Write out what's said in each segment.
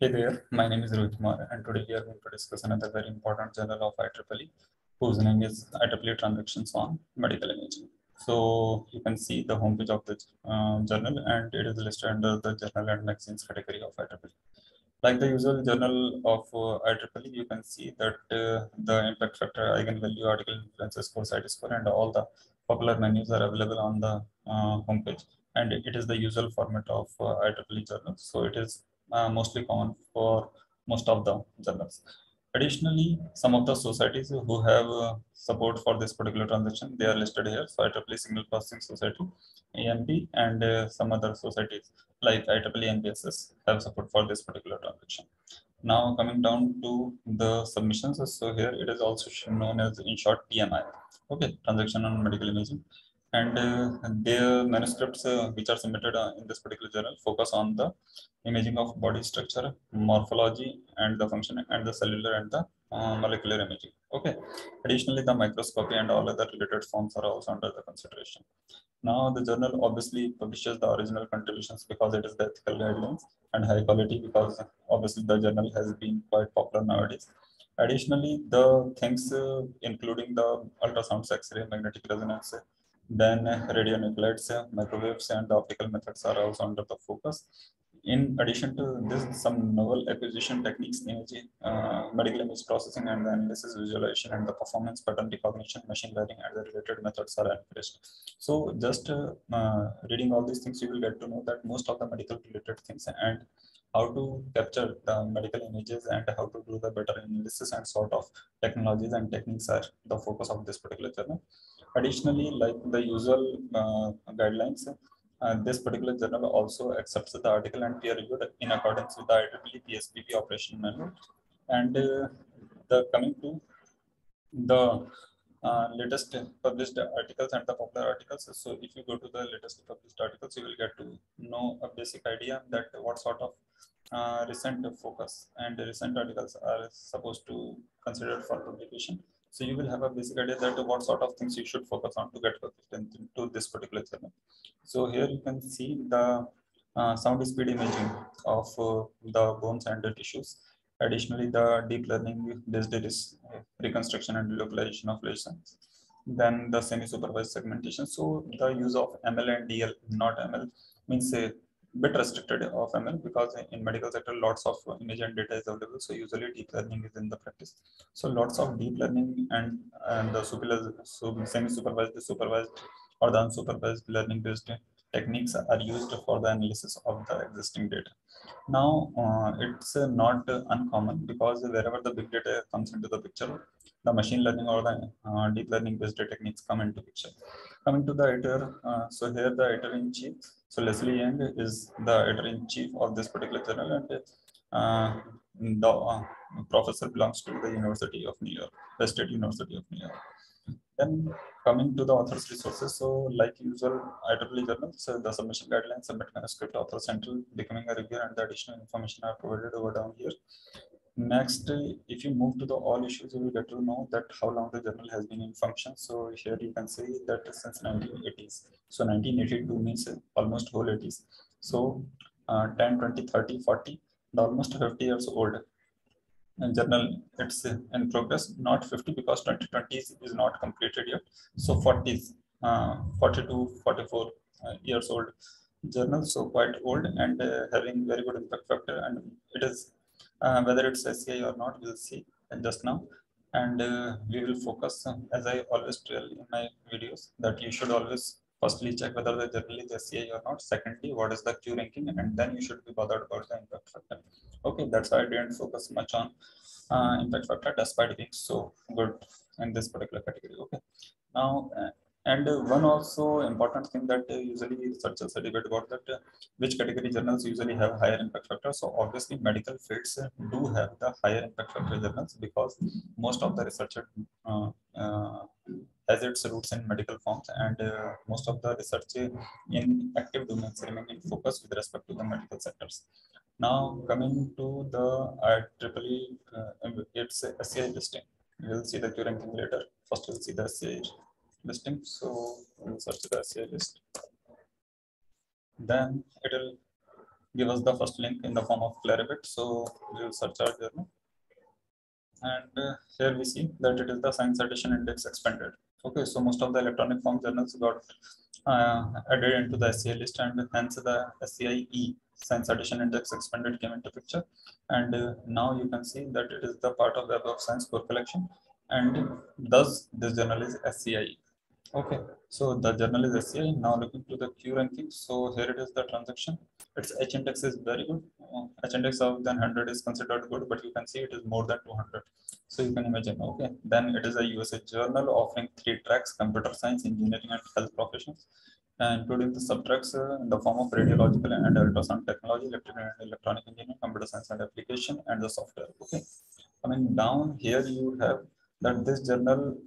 Hey there, my name is Rohit Kumar, and today we are going to discuss another very important journal of IEEE, whose name is IEEE Transactions on Medical Imaging. So you can see the homepage of the uh, journal, and it is listed under the journal and magazines category of IEEE. Like the usual journal of uh, IEEE, you can see that uh, the impact factor, eigenvalue, article influences, score, CiteScore, and all the popular menus are available on the uh, homepage. And it is the usual format of uh, IEEE journals. So it is uh, mostly common for most of the journals. Additionally, some of the societies who have uh, support for this particular transaction, they are listed here. So IEEE Signal Processing Society, AMP, and uh, some other societies like IEEE NPSS have support for this particular transaction. Now coming down to the submissions. So here it is also known as in short TMI. Okay, transaction on medical imaging and uh, their manuscripts uh, which are submitted uh, in this particular journal focus on the imaging of body structure, morphology, and the function, and the cellular and the molecular imaging. Okay. Additionally, the microscopy and all other related forms are also under the consideration. Now, the journal obviously publishes the original contributions because it is the ethical guidelines and high quality because obviously the journal has been quite popular nowadays. Additionally, the things uh, including the ultrasound, X-ray, magnetic resonance, then radionuclides, microwaves, and optical methods are also under the focus. In addition to this, some novel acquisition techniques, image, uh, medical image processing and analysis, visualization, and the performance pattern recognition, machine learning, and the related methods are encouraged. So, just uh, uh, reading all these things, you will get to know that most of the medical related things and how to capture the medical images and how to do the better analysis and sort of technologies and techniques are the focus of this particular journal. Additionally, like the usual uh, guidelines, uh, this particular journal also accepts the article and peer reviewed in accordance with the IEEE PSPB operation manual. And uh, the coming to the uh, latest published articles and the popular articles. So if you go to the latest published articles, you will get to know a basic idea that what sort of uh, recent focus and recent articles are supposed to consider for publication. So you will have a basic idea that what sort of things you should focus on to get published into this particular journal. So here you can see the uh, sound speed imaging of uh, the bones and the tissues. Additionally, the deep learning based is uh, reconstruction and localization of lesions. Then the semi-supervised segmentation. So the use of ML and DL, not ML, means a bit restricted of ML because in medical sector, lots of image and data is available. So usually deep learning is in the practice. So lots of deep learning and, and the semi-supervised, the supervised or the unsupervised learning based techniques are used for the analysis of the existing data. Now, uh, it's uh, not uh, uncommon because wherever the big data comes into the picture, the machine learning or the uh, deep learning based techniques come into picture. Coming to the editor, uh, so here the editor in chief so Leslie Ying is the editor-in-chief of this particular journal and uh, the professor belongs to the University of New York, the State University of New York. Then coming to the author's resources, so like usual IEEE journals, so the submission guidelines, submit manuscript, author central, becoming a reviewer, and the additional information are provided over down here. Next, if you move to the all issues, you will get to know that how long the journal has been in function. So here you can see that since 1980s. So 1982 means almost whole 80s. So uh, 10, 20, 30, 40, almost 50 years old. Journal, it's in progress, not 50 because 2020 is not completed yet. So 40s, uh, 42, 44 uh, years old journal, so quite old and uh, having very good impact factor. And it is uh, whether it's SCI or not, we'll see just now. And uh, we will focus, uh, as I always tell in my videos, that you should always firstly check whether the journal is SCI or not. Secondly, what is the Q ranking, and then you should be bothered about the impact factor. Okay, that's why I didn't focus much on uh, impact factor, despite being so good in this particular category. Okay, now uh, and one also important thing that usually researchers debate about that which category journals usually have higher impact factor. So obviously medical fields do have the higher impact factor journals because most of the research uh, uh, has its roots in medical forms and uh, most of the research in active domains remain in focus with respect to the medical sectors. Now coming to the IEEE, uh, it's a SCI listing. We'll see the Q later. First we'll see the SCI listing. So we'll search the SCI list. Then it will give us the first link in the form of Clarivate. So we will search our journal. And uh, here we see that it is the science citation index expanded. Okay, so most of the electronic form journals got uh, added into the SCI list and hence the SCI E science citation index expanded came into picture. And uh, now you can see that it is the part of the Web of Science core collection and thus this journal is SCI. Okay, so the journal is SCI. Now looking to the Q ranking. So here it is the transaction. Its H index is very good. Uh, H index of than 100 is considered good, but you can see it is more than 200. So you can imagine, okay. Then it is a USA journal offering three tracks, computer science, engineering and health professions, uh, including the subtracks uh, in the form of radiological and ultrasound technology, electrical and electronic engineering, computer science and application, and the software, okay. Coming down here, you have that this journal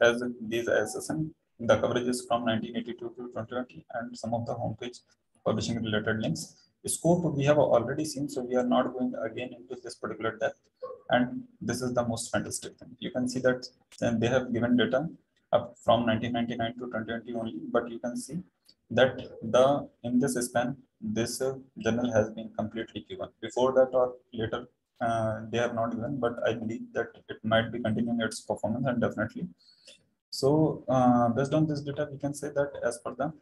has these SSN the coverage is from 1982 to 2020 and some of the homepage publishing related links. Scope we have already seen, so we are not going again into this particular depth. And this is the most fantastic thing. You can see that they have given data up from 1999 to 2020 only, but you can see that the in this span, this uh, journal has been completely given. Before that or later, uh, they have not given, but I believe that it might be continuing its performance and definitely so uh, based on this data, we can say that as per the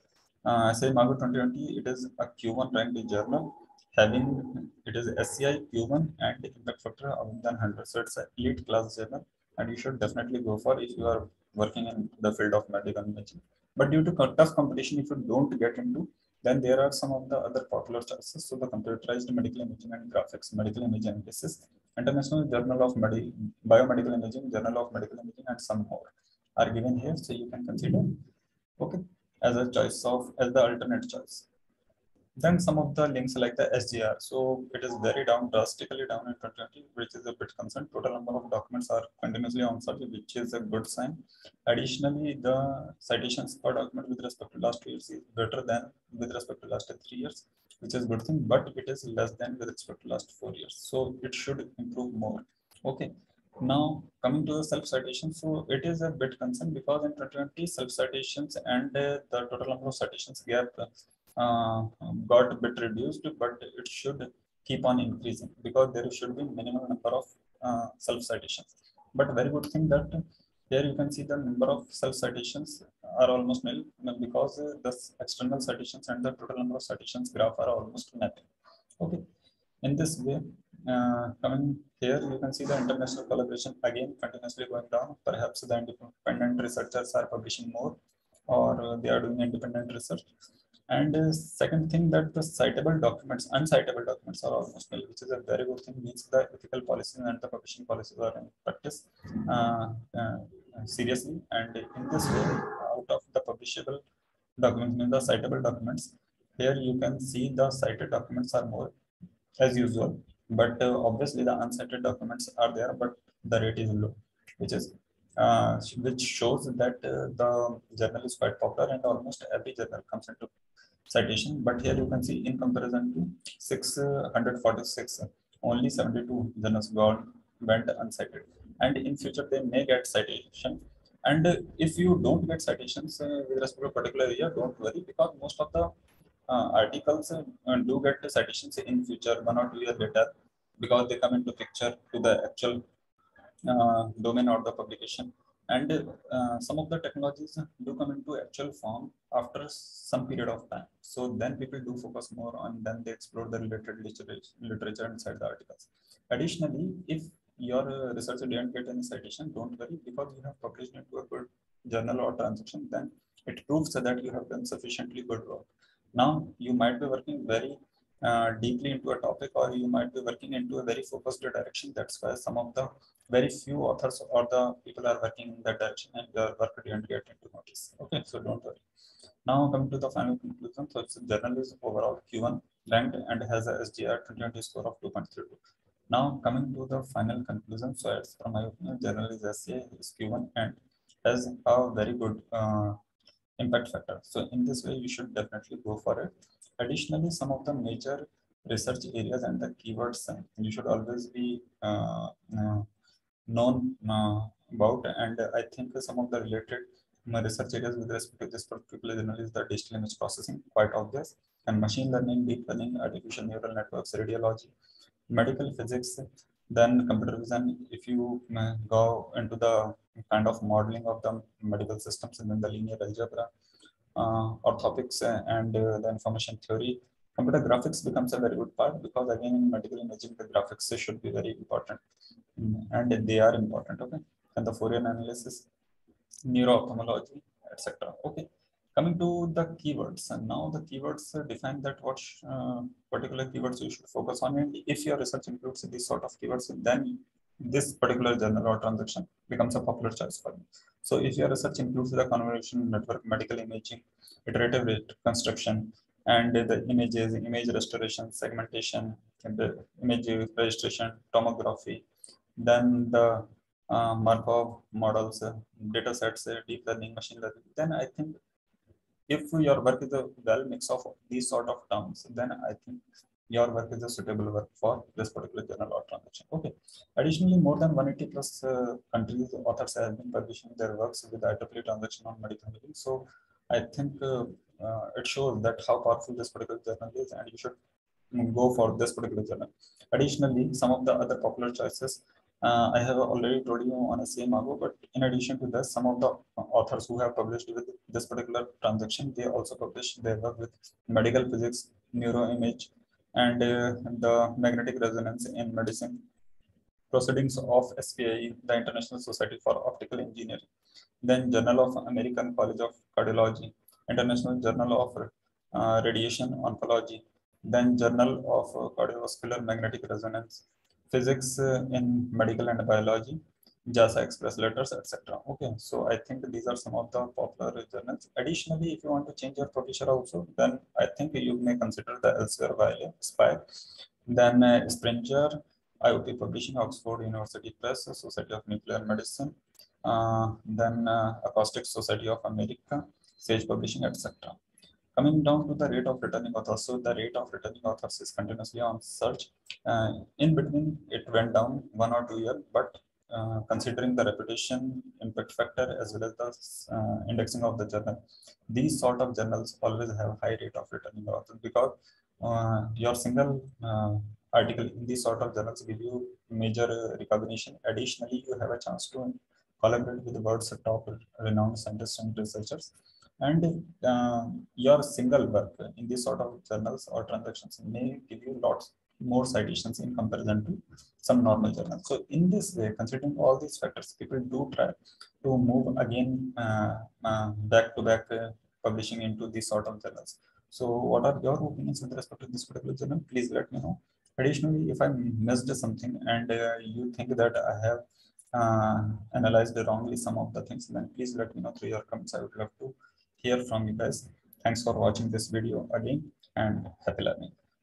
uh, SCImago 2020, it is a Q1 ranked journal having it is SCI Q1 and impact factor of than 100. So it's an elite class journal and you should definitely go for if you are working in the field of medical imaging. But due to tough competition, if you don't get into, then there are some of the other popular choices. So the computerized medical imaging and graphics, medical imaging analysis, International Journal of Medi Biomedical Imaging, Journal of Medical Imaging, and some more are given here. So you can consider, okay, as a choice of, as the alternate choice. Then some of the links like the SJR. So it is very down, drastically down in 2020, which is a bit concerned. Total number of documents are continuously on search, which is a good sign. Additionally, the citations per document with respect to last two years is better than with respect to last three years, which is good thing, but it is less than with respect to last four years. So it should improve more. Okay. Now, coming to the self-citation, so it is a bit concerned because in 2020, self-citations and uh, the total number of citations gap uh, got a bit reduced, but it should keep on increasing because there should be minimum number of uh, self-citations. But very good thing that here you can see the number of self-citations are almost nil because the external citations and the total number of citations graph are almost nothing. Okay, in this way, uh, coming here, you can see the international collaboration again continuously going down. Perhaps the independent researchers are publishing more or they are doing independent research. And uh, second thing that the citable documents, uncitable documents are almost nil, which is a very good thing, means the ethical policies and the publishing policies are in practice uh, uh, seriously. And in this way, out of the publishable documents, means the citable documents, here you can see the cited documents are more as usual but uh, obviously the uncited documents are there but the rate is low which is uh, which shows that uh, the journal is quite popular and almost every journal comes into citation but here you can see in comparison to 646 only 72 journals got went uncited and in future they may get citation. And if you don't get citations uh, with respect to a particular area don't worry because most of the uh, articles uh, do get citations in future one or two years later because they come into picture to the actual uh, domain or the publication and uh, some of the technologies do come into actual form after some period of time. So then people do focus more on then they explore the related literature, literature inside the articles. Additionally if your uh, research didn't get any citation don't worry. Because you have published into a good journal or transaction then it proves that you have done sufficiently good work. Now you might be working very uh, deeply into a topic or you might be working into a very focused direction. That's why some of the very few authors or the people are working in that direction and your work didn't get into notice. Okay, so don't worry. Now coming to the final conclusion. So it's a journal is overall Q1 ranked and has a SJR 2020 score of 2.32. Now coming to the final conclusion. So it's from my opinion, journal is is Q1 and has a very good uh, impact factor. So in this way, you should definitely go for it. Additionally, some of the major research areas and the keywords you should always be uh, uh, known uh, about. And I think some of the related research areas with respect to this particular journal is the digital image processing, quite obvious. and machine learning, deep learning, artificial neural networks, radiology, medical physics, then computer vision. If you uh, go into the kind of modeling of the medical systems and then the linear algebra, uh, orthopics and uh, the information theory, computer graphics becomes a very good part because again in medical imaging the graphics should be very important. And they are important okay? And the Fourier analysis neuro-ophthalmology etc okay? Coming to the keywords and now the keywords define that what uh, particular keywords you should focus on. And if your research includes these sort of keywords then this particular journal or transaction becomes a popular choice for you. So if your research includes the convolution network medical imaging iterative reconstruction and the images image restoration segmentation the image registration tomography then the uh, Markov models, uh, data sets, uh, deep learning, machine learning, then I think if your work is a well mix of these sort of terms, then I think your work is a suitable work for this particular journal or transaction. Okay. Additionally, more than 180 plus uh, countries authors have been publishing their works with IEEE transaction on medical. So I think uh, uh, it shows that how powerful this particular journal is and you should go for this particular journal. Additionally, some of the other popular choices uh, I have already told you on a same ago, but in addition to this, some of the authors who have published with this particular transaction, they also publish their work with medical physics, neuroimage, and uh, the magnetic resonance in medicine. Proceedings of SPIE, the International Society for Optical Engineering, then Journal of American College of Cardiology, International Journal of uh, Radiation Oncology, then Journal of Cardiovascular Magnetic Resonance, physics uh, in medical and biology, JASA Express letters, etc. Okay, so I think these are some of the popular journals. Additionally, if you want to change your publisher also, then I think you may consider the Elsevier Wiley, Spire, then uh, Springer, IOP Publishing, Oxford University Press, Society of Nuclear Medicine, uh, then uh, Acoustic Society of America, Sage Publishing, etc. Coming down to the rate of returning authors, so the rate of returning authors is continuously on search. Uh, in between, it went down one or two years, but uh, considering the reputation impact factor as well as the uh, indexing of the journal, these sort of journals always have high rate of returning authors because uh, your single uh, article in these sort of journals give you major recognition. Additionally, you have a chance to collaborate with the world's top renowned scientists and researchers and uh, your single work in these sort of journals or transactions may give you lots more citations in comparison to some normal journals. So in this way, considering all these factors, people do try to move again uh, uh, back to back uh, publishing into these sort of journals. So what are your opinions with respect to this particular journal? Please let me know. Additionally, if I missed something and uh, you think that I have uh, analyzed wrongly some of the things, then please let me know through your comments. I would love to hear from you guys. Thanks for watching this video again and happy learning.